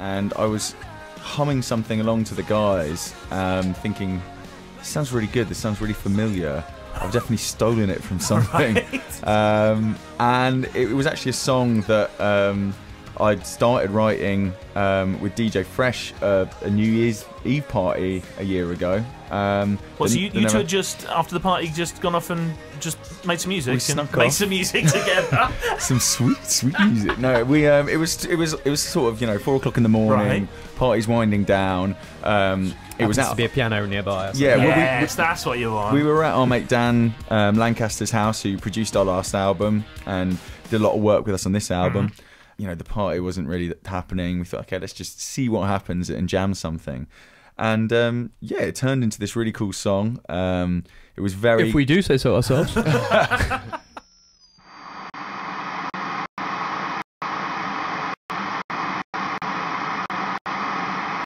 and I was humming something along to the guys, um, thinking, "This sounds really good. This sounds really familiar." I've definitely stolen it from something. Um, and it was actually a song that um, I'd started writing um, with DJ Fresh uh, a New Year's Eve party a year ago. Um, What, so the- you, the you two never- had just, after the party, just gone off and just made some music? We and snuck made some music together? some sweet, sweet music. No, we um, it was it was it was sort of you know four o'clock in the morning, party's winding down. Um, it was Happens out. to be a piano nearby. or something. Yeah, well, we- yes, that's what you want. We were at our mate Dan um, Lancaster's house, who produced our last album and did a lot of work with us on this album. Mm-hmm. You know, the party wasn't really happening. We thought, okay, let's just see what happens and jam something. And um, yeah, it turned into this really cool song. Um, it was very. If we do say so ourselves.